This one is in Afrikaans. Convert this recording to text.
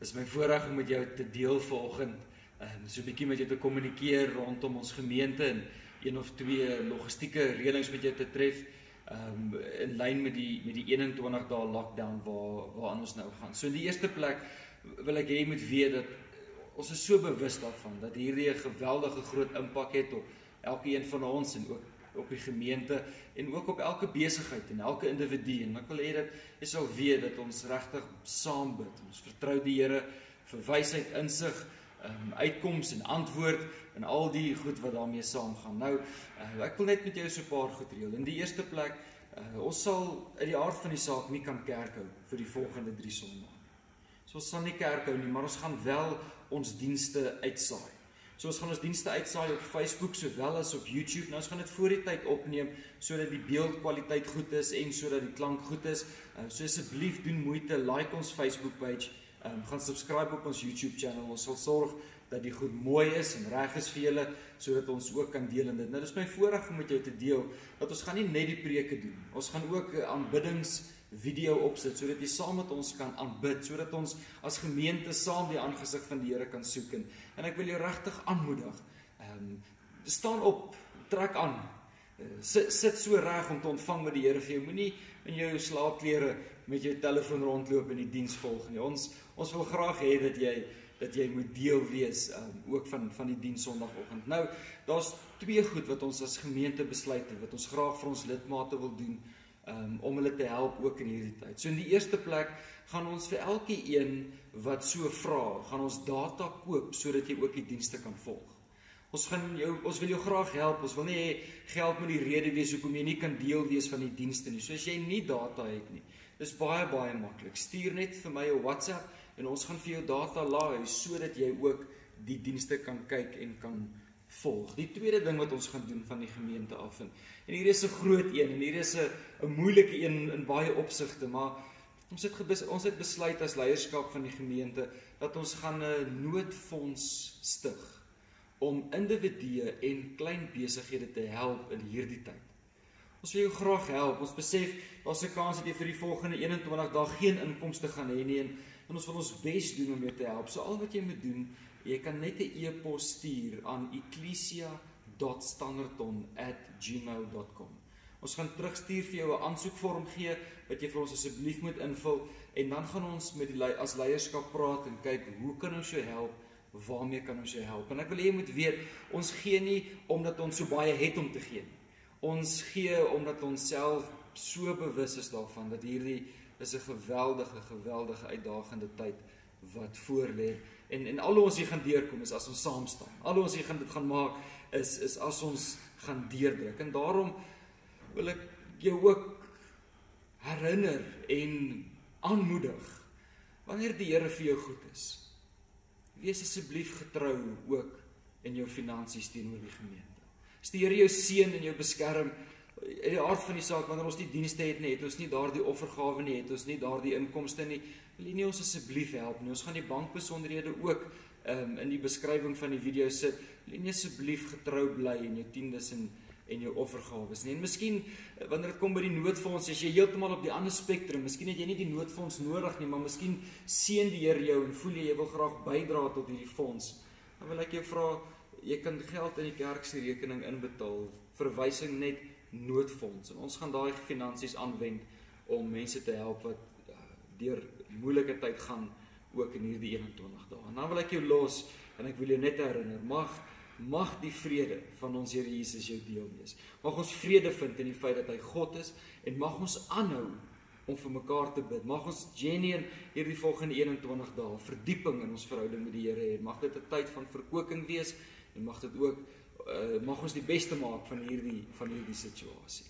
Dis my voorreg om met jou te deel vanoggend, um, so 'n bietjie met jou te kommunikeer rondom ons gemeente en een of twee logistieke reëlings met jou te tref, um in lyn met die met die 21 dae lockdown waar waaraan ons nou gaan. So in die eerste plek wil ek hê jy moet weet dat ons is so bewus daarvan dat hierdie 'n geweldige groot impak het op elkeen van ons en ook op die gemeente en ook op elke besigheid en elke individu en ek wil hê dat jy sal weet dat ons regtig saam bid. Ons vertrou die Here vir wysheid, insig, um, uitkoms en antwoord en al die goed wat daarmee saamgaan. Nou, uh, ek wil net met jou so 'n paar goed reël. In die eerste plek, uh, ons sal uit die aard van die saak nie kan kerk hou vir die volgende 3 Sondae. So ons sal nie kerk hou nie, maar ons gaan wel ons dienste uitsaai. So ons gaan ons dienste uitsaai op Facebook sowel as op YouTube. Nou ons gaan dit voor die tyd opneem sodat die beeldkwaliteit goed is en sodat die klank goed is. Uh, so asseblief doen moeite, like ons Facebook page, um, gaan subscribe op ons YouTube channel. Ons sal sorg dat die goed mooi is en reg is vir julle sodat ons ook kan deel in dit. Nou dis my voorreg om met jou te deel dat ons gaan nie net die preke doen. Ons gaan ook aanbiddings uh, video opsit sodat jy saam met ons kan aanbid, sodat ons as gemeente saam die aangesig van die Here kan soek en, en ek wil jou regtig aanmoedig. Ehm um, staan op, trek aan. Uh, sit sit so reg om te ontvang wat die Here vir jou. Moenie in jou slaapklere met jou telefoon rondloop en die diens volg nie. Ons ons wil graag hê dat jy dat jy moet deel wees um, ook van van die diens Sondagoggend. Nou, daar's twee goed wat ons as gemeente besluit het wat ons graag vir ons lidmate wil doen um, om hulle te help ook in hierdie tyd. So in die eerste plek gaan ons vir elkeen wat so vra, gaan ons data koop sodat jy ook die dienste kan volg. Ons gaan jou ons wil jou graag help. Ons wil nie hê geld moet die rede wees hoekom jy nie kan deel wees van die dienste nie. So as jy nie data het nie, dis baie baie maklik. Stuur net vir my 'n WhatsApp en ons gaan vir jou data laai sodat jy ook die dienste kan kyk en kan volg. Die tweede ding wat ons gaan doen van die gemeente af en, en hier is 'n groot een en hier is 'n 'n moeilike een in baie opsigte, maar ons het gebes, ons het besluit as leierskap van die gemeente dat ons gaan 'n noodfonds stig om individue en klein besighede te help in hierdie tyd. Ons wil jou graag help. Ons besef daar's 'n kans dat jy vir die volgende 21 dae geen inkomste gaan hê nie en, en ons wil ons bes doen om jou te help. So al wat jy moet doen Jy kan net 'n e-pos stuur aan ecclesia.standerton@gmail.com. Ons gaan terugstuur vir jou 'n aansoekvorm gee wat jy vir ons asseblief moet invul en dan gaan ons met die as leierskap praat en kyk hoe kan ons jou help? Waarmee kan ons jou help? En ek wil hê jy moet weet, ons gee nie omdat ons so baie het om te gee nie. Ons gee omdat ons self so bewus is daarvan dat hierdie is 'n geweldige geweldige uitdagende tyd wat voorlê en en al ons hier gaan deurkom is as ons saam staan. Al ons hier gaan dit gaan maak is is as ons gaan deurdruk. En daarom wil ek jou ook herinner en aanmoedig wanneer die Here vir jou goed is. Wees asseblief getrou ook in jou finansies teenoor die gemeente. As die Here jou seën en jou beskerm in die aard van die saak wanneer ons nie dienste het nie, het ons nie daardie offergawe nie, het ons nie daardie inkomste nie. Wil nie ons asseblief help nie. Ons gaan die bankbesonderhede ook um, in die beskrywing van die video sit. Wil nie asseblief getrou bly in jou tiendes en en jou offergawes nie. En miskien eh, wanneer dit kom by die noodfonds, as jy heeltemal op die ander spektrum, miskien het jy nie die noodfonds nodig nie, maar miskien seën die Here jou en voel jy jy wil graag bydra tot hierdie fonds. Dan wil ek jou vra, jy kan geld in die kerk se rekening inbetaal. Verwysing net noodfonds. En ons gaan daai finansies aanwend om mense te help wat uh, deur moeilike tyd gaan ook in hierdie 21 dae. En dan wil ek jou los en ek wil jou net herinner, mag mag die vrede van ons Here Jesus jou deel wees. Mag ons vrede vind in die feit dat hy God is en mag ons aanhou om vir mekaar te bid. Mag ons genuen hierdie volgende 21 dae verdieping in ons verhouding met die Here hê. Mag dit 'n tyd van verkoeking wees en mag dit ook uh, mag ons die beste maak van hierdie van hierdie situasie.